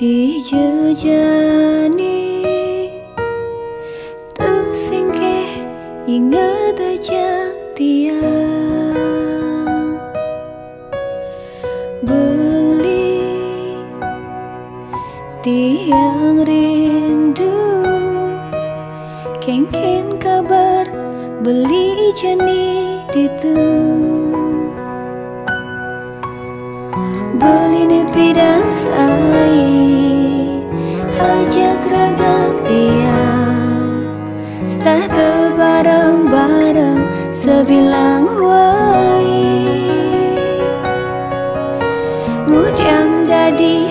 di jejani tu singke ingat aja tiang tiang rindu. Kengken kabar beli jani itu beli nepi dan sayang ajak ragang tiang. Start bareng-bareng sebilang wai Mudang dadi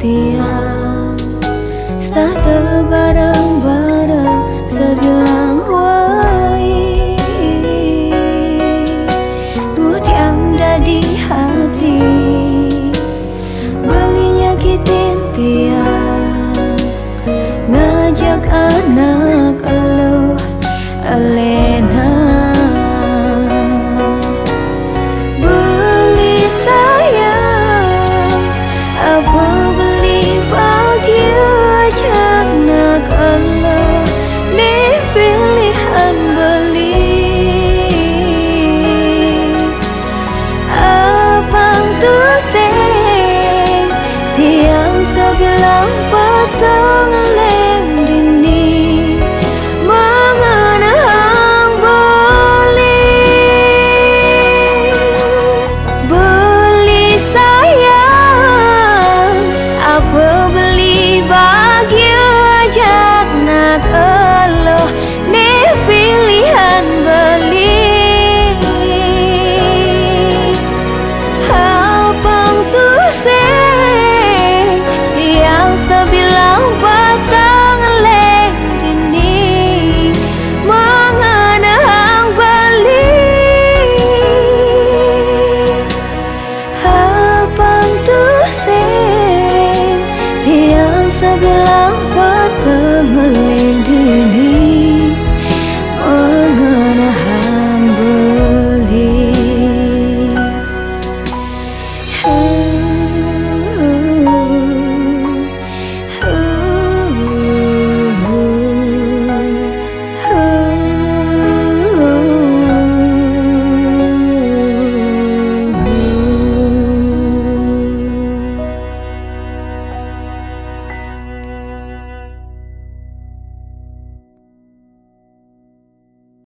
the say thì em sẽ biết lòng quá tương lai